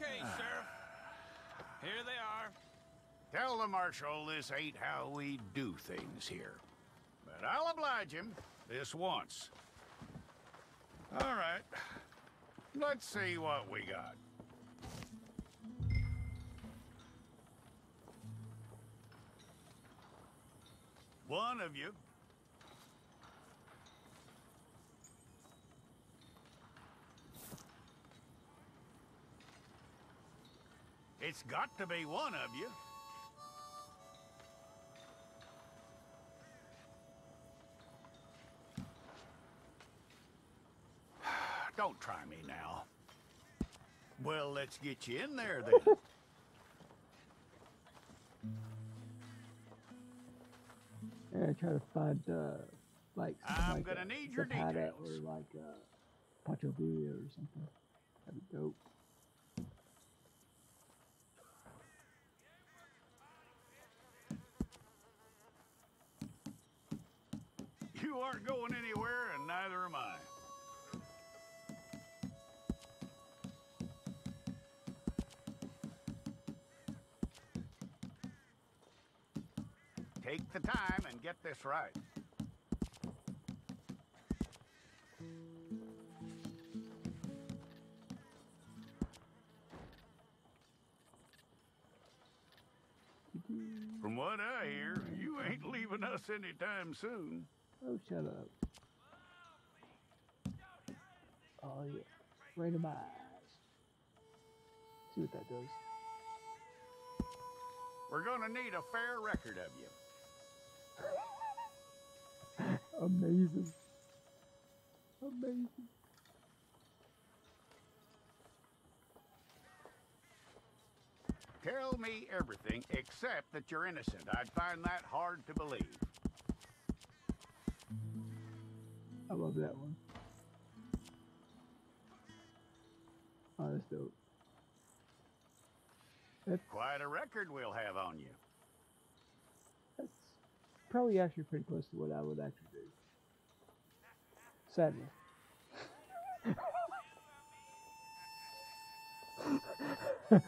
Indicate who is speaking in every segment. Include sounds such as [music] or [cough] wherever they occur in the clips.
Speaker 1: Okay, ah. Sheriff. Here they are.
Speaker 2: Tell the Marshal this ain't how we do things here. But I'll oblige him this once. All right. Let's see what we got. One of you. It's got to be one of you. [sighs] Don't try me now. Well, let's get you in there then. [laughs]
Speaker 3: Yeah, try to find uh, like
Speaker 2: I'm
Speaker 3: like
Speaker 2: gonna
Speaker 3: a
Speaker 2: need your
Speaker 3: Zapata or like uh, Pancho Villa or something. That'd be dope.
Speaker 2: You aren't going anywhere, and neither am I. Take the time and get this right. From what I hear, you ain't leaving us anytime soon.
Speaker 3: Oh, shut up. Oh yeah, randomize. See what that does.
Speaker 2: We're gonna need a fair record of you. [laughs]
Speaker 3: Amazing. Amazing.
Speaker 2: Tell me everything except that you're innocent. I'd find that hard to believe.
Speaker 3: Love that one. Oh, that's dope. That's,
Speaker 2: Quite a record we'll have on you.
Speaker 3: that's probably actually pretty close to what I would actually do. Sadly. [laughs]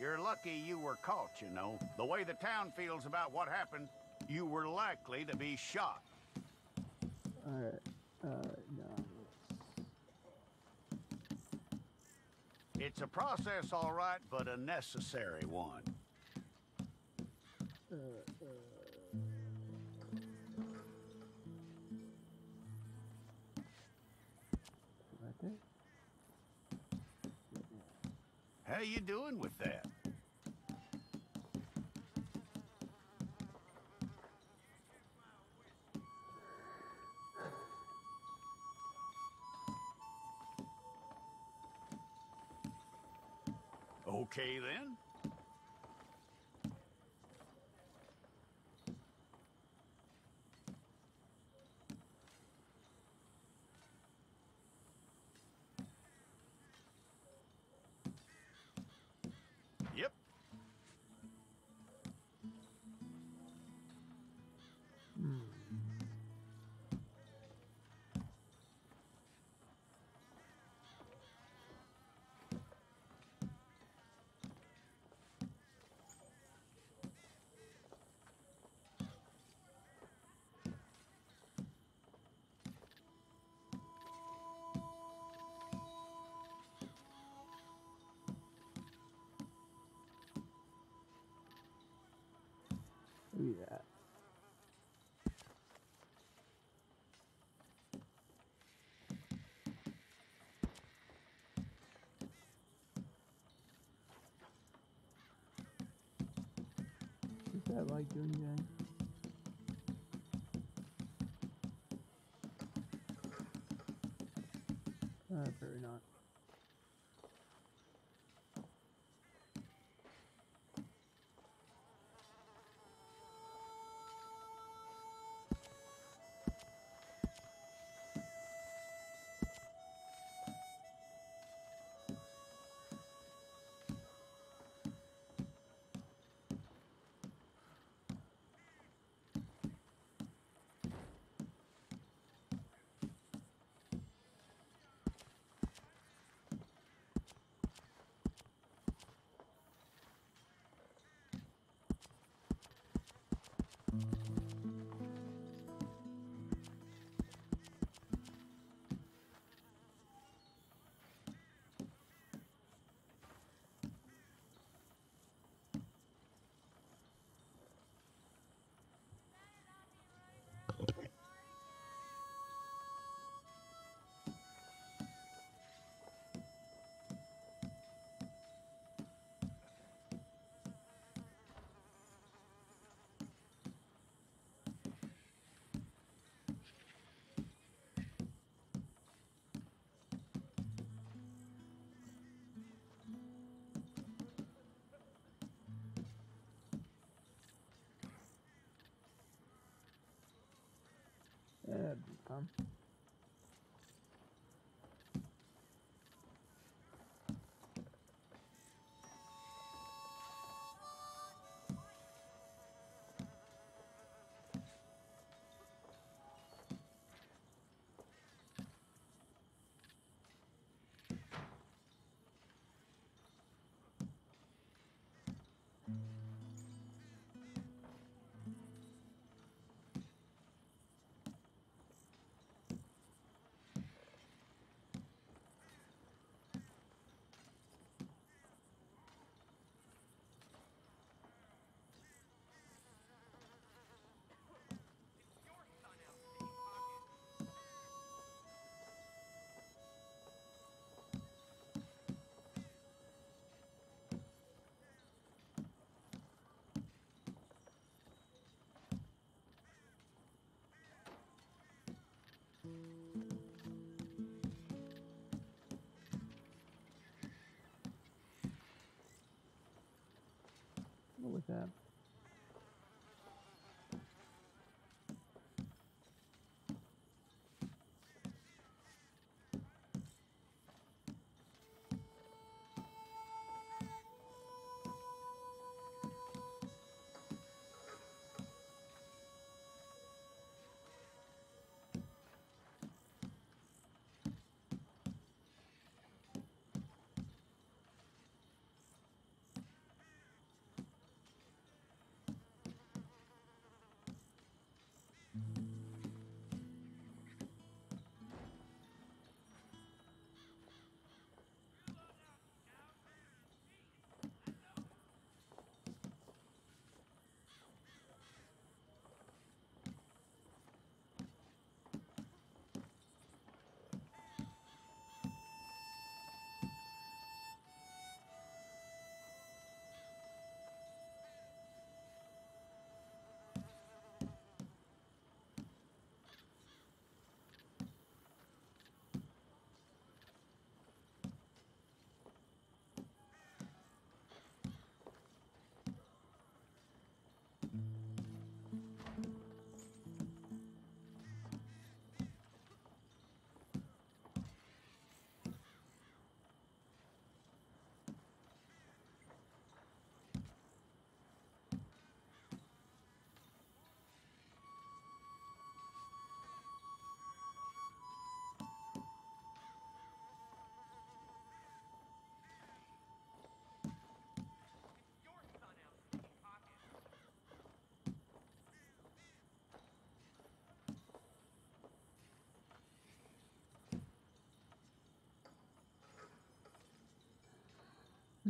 Speaker 2: You're lucky you were caught, you know. The way the town feels about what happened, you were likely to be shot.
Speaker 3: Alright. Uh, no.
Speaker 2: It's a process, all right, but a necessary one.
Speaker 3: Uh, uh.
Speaker 2: How you doing with that? Okay then.
Speaker 3: At that. Is that like doing that? Uh, very not. Yeah, that'd be fun.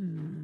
Speaker 3: Hmm.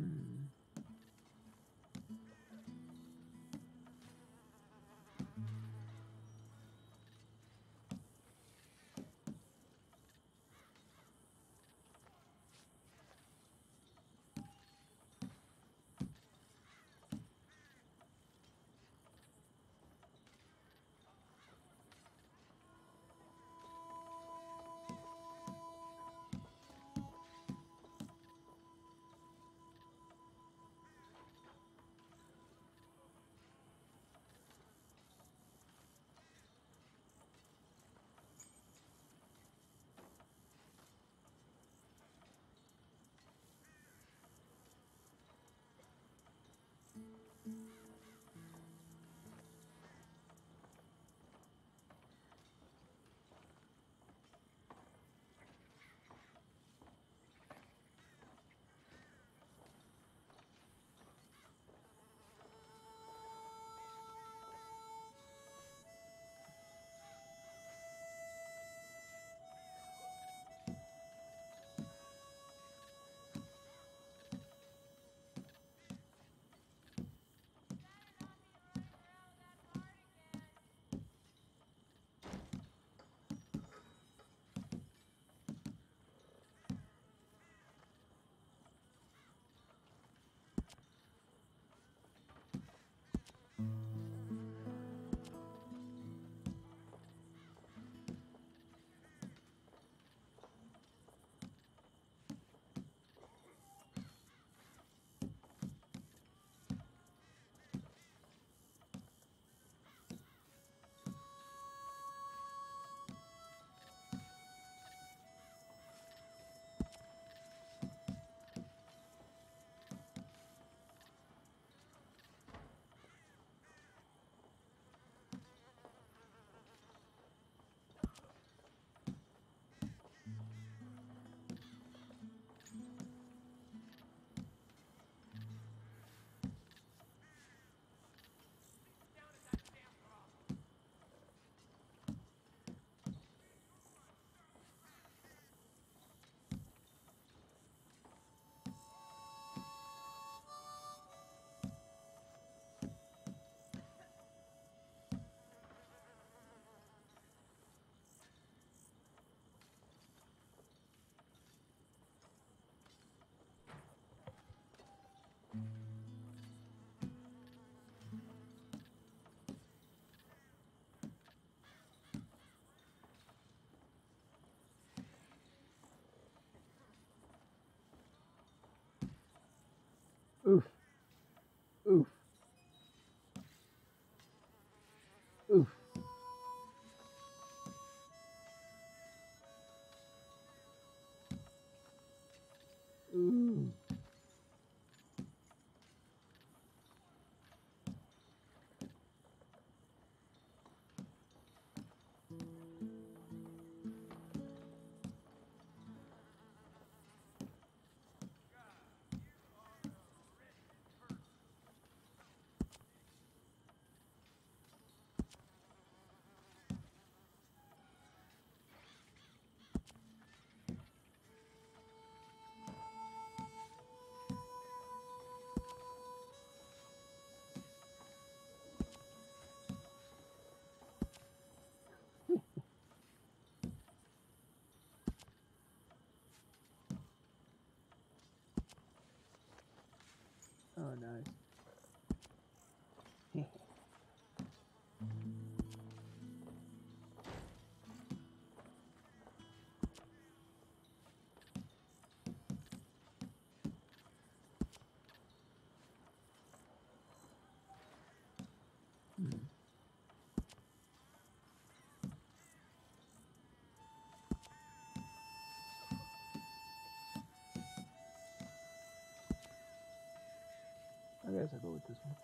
Speaker 3: I guess I'll go with this one.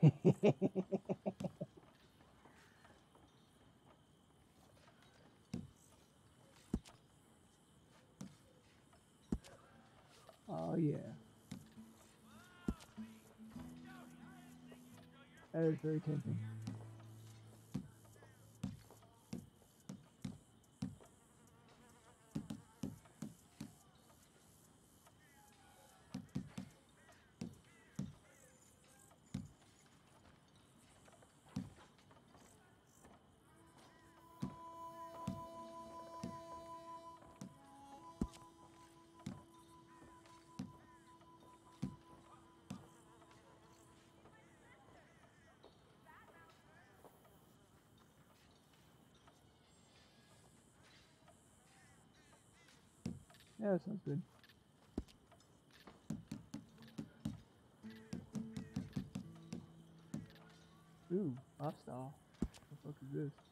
Speaker 3: [laughs] oh yeah. That is very tempting. Yeah, that sounds good. Ooh, hostile. What the fuck is this?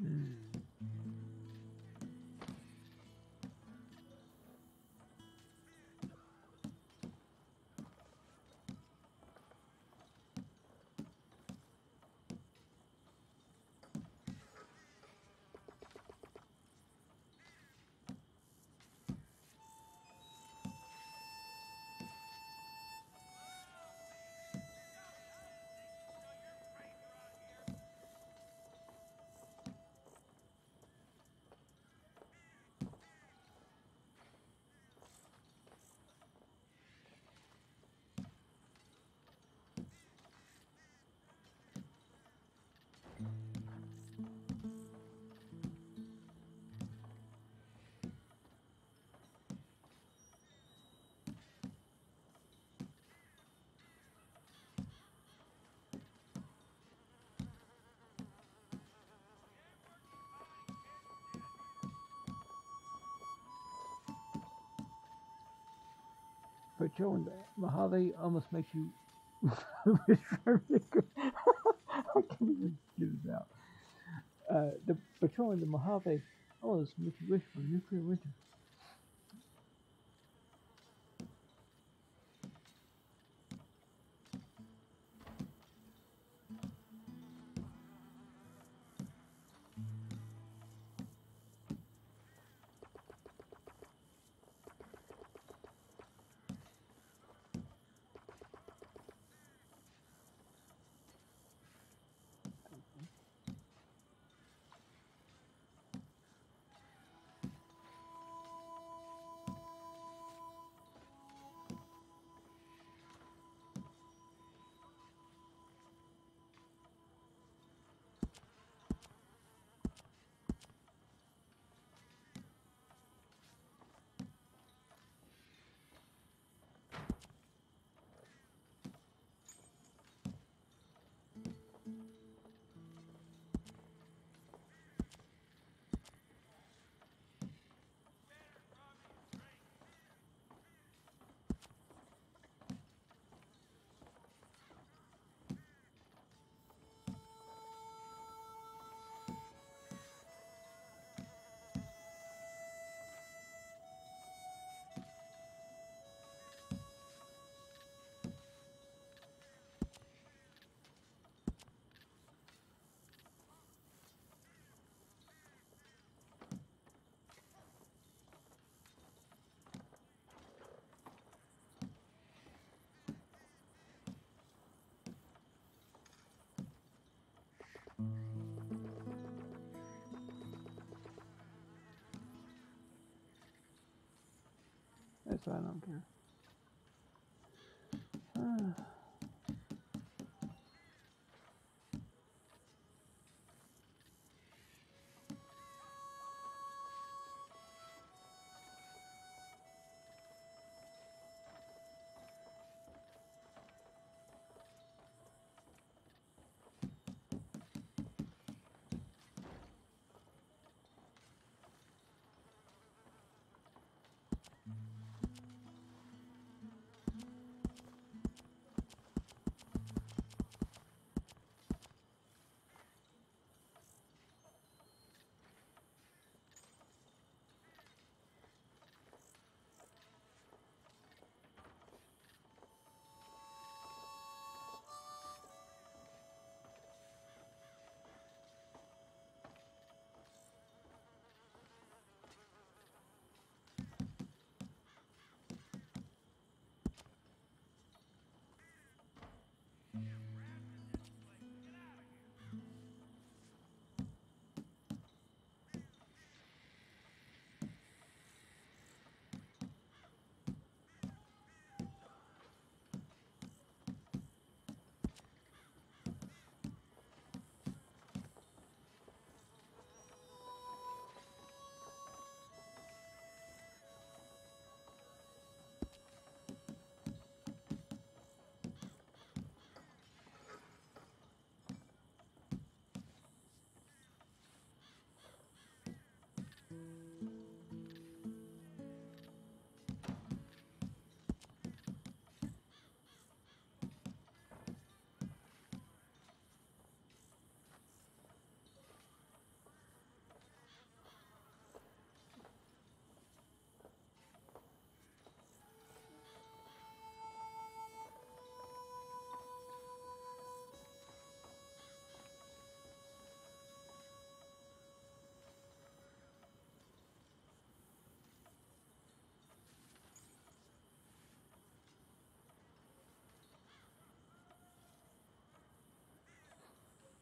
Speaker 3: 嗯。Patrolling the Mojave almost makes you. [laughs] I can't even get it out. Uh, the patrolling the Mojave almost makes you wish for nuclear winter. Why I don't care.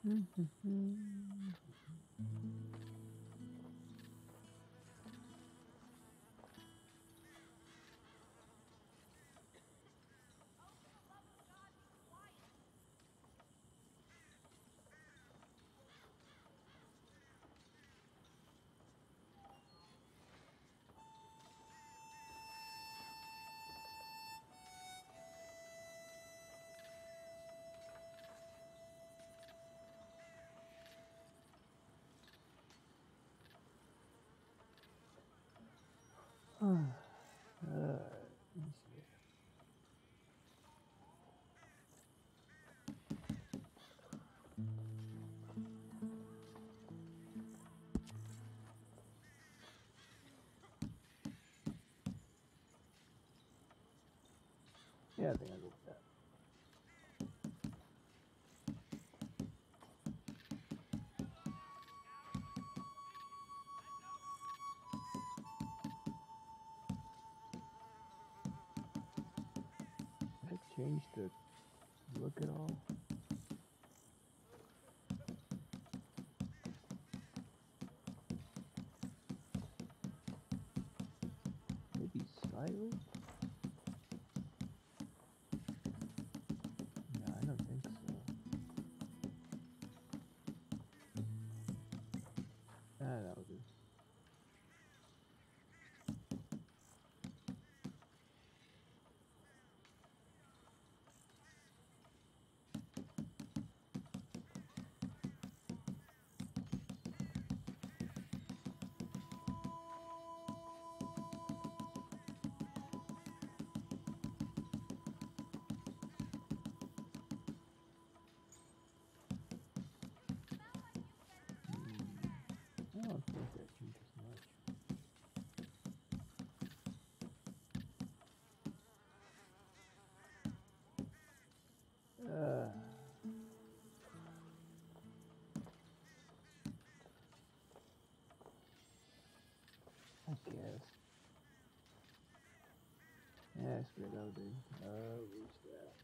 Speaker 3: Mm-hmm. Uh. Yeah, I think I slightly? Don't think that much. Uh, I guess. Yeah, that's good. That'll do. Uh, where's that?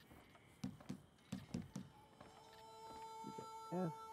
Speaker 3: We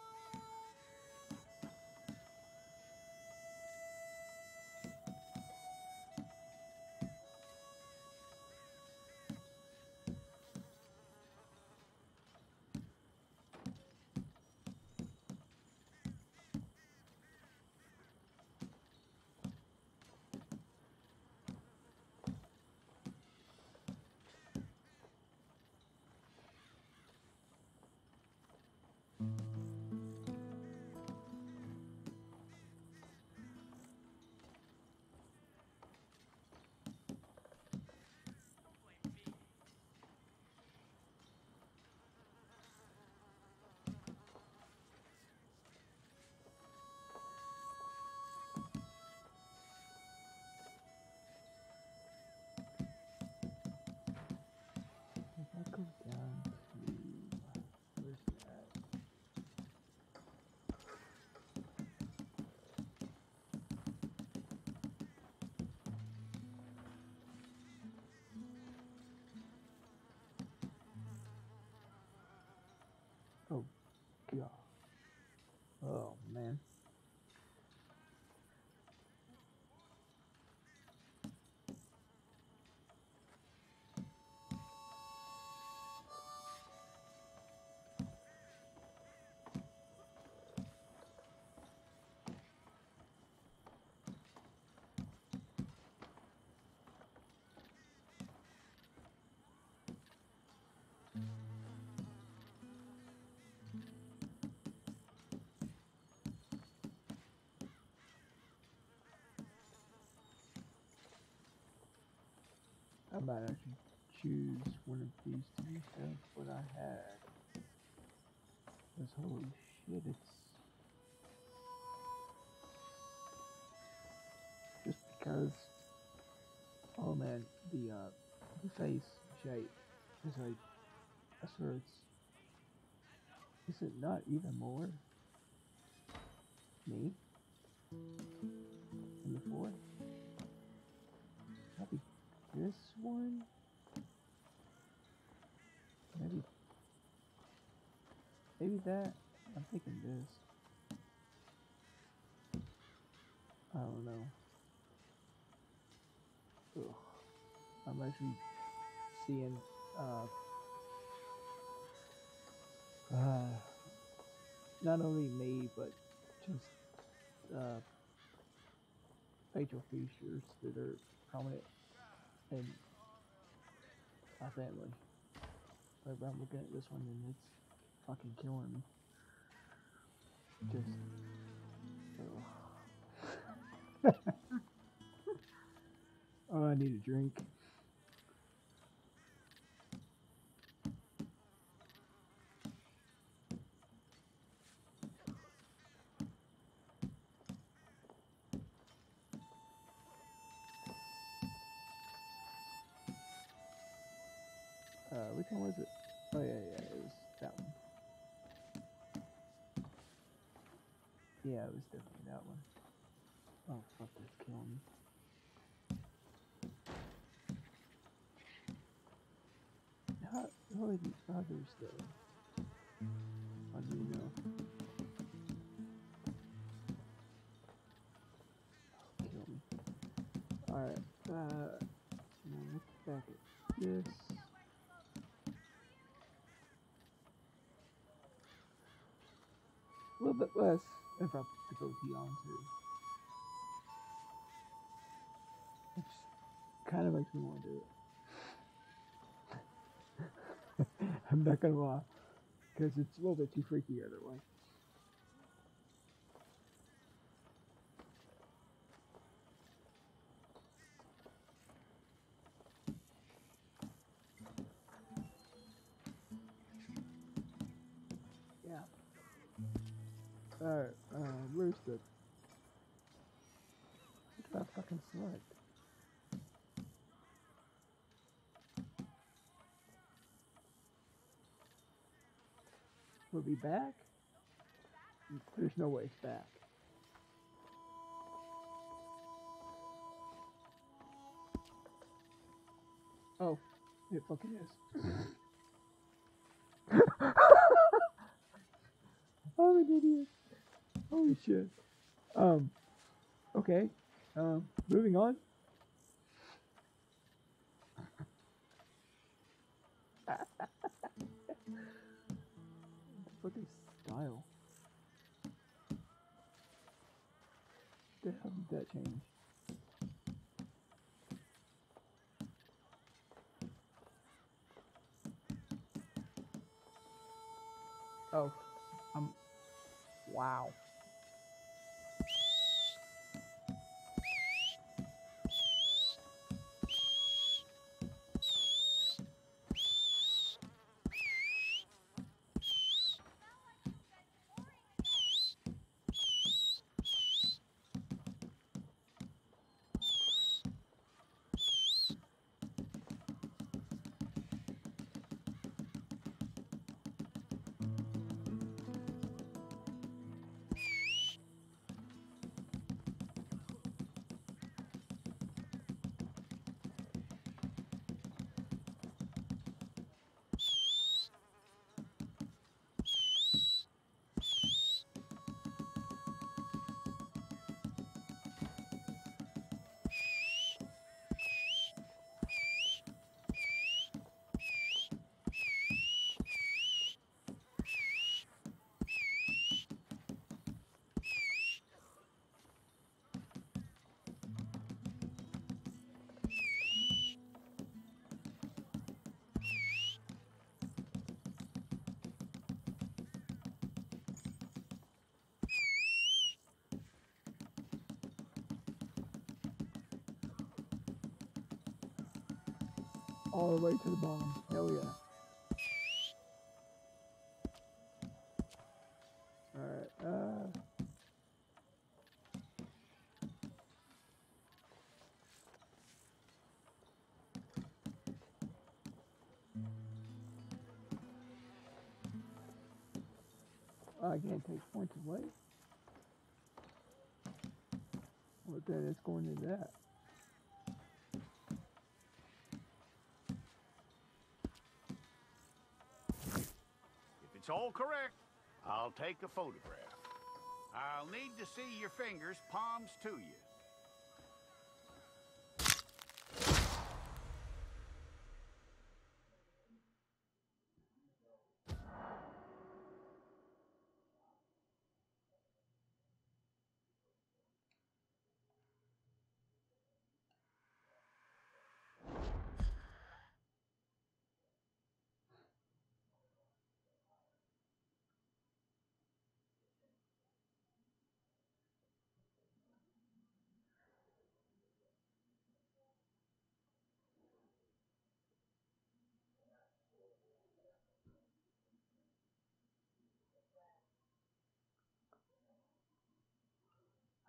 Speaker 3: I might actually choose one of these to be stuff what I had. Because holy shit, it's just because oh man, the uh the face shape is like I swear it's is it not even more me this one? Maybe maybe that? I'm thinking this. I don't know. Ugh. I'm actually seeing uh uh not only me but just uh facial features that are prominent my family. Like I'm looking at this one and it's fucking killing me. Just oh, [laughs] I need a drink. Which one was it? Oh yeah, yeah, it was that one. Yeah, it was definitely that one. Oh fuck, that's killing me. How, how are the others though? How do you know? Oh, kill me. Alright, uh, now look back at this. A little bit less if I put the goatee on too. Which kind of makes me want to do it. [laughs] I'm not gonna lie, because it's a little bit too freaky the Alright, uh, where's the... What's that fucking select? We'll be back? There's no way it's back. Oh, it fucking is. I'm an idiot. Holy shit. Um, okay. Um, moving on. fucking style. Hell did that change? Oh, I'm. Wow. All the way to the bottom. Hell yeah. Alright, uh. I can't take points away. What then is going to that?
Speaker 2: All correct, I'll take a photograph. I'll need to see your fingers, palms to you.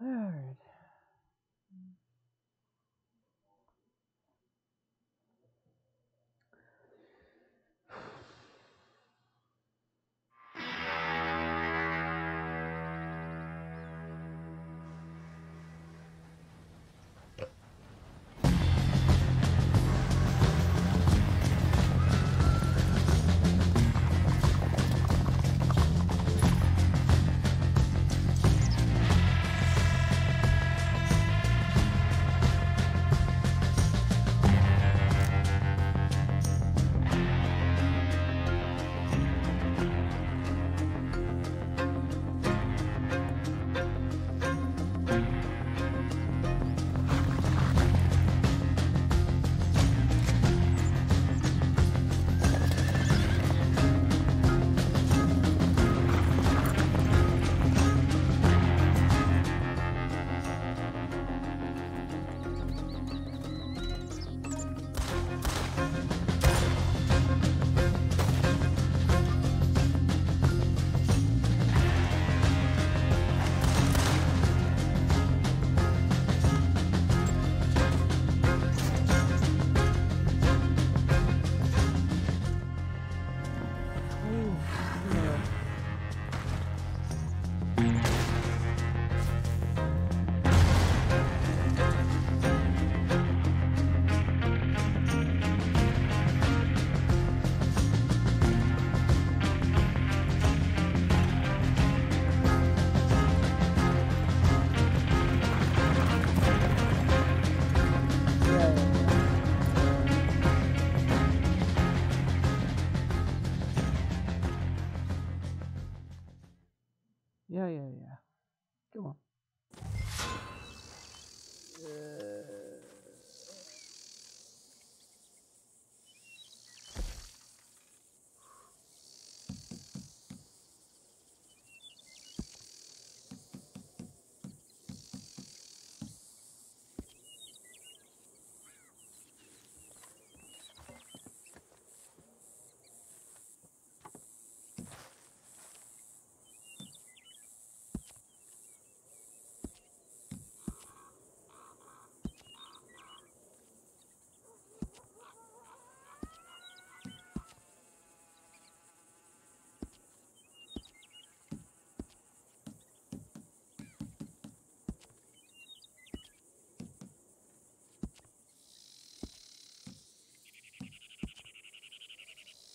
Speaker 3: third Come on.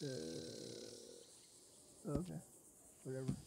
Speaker 3: Uh, okay. Whatever.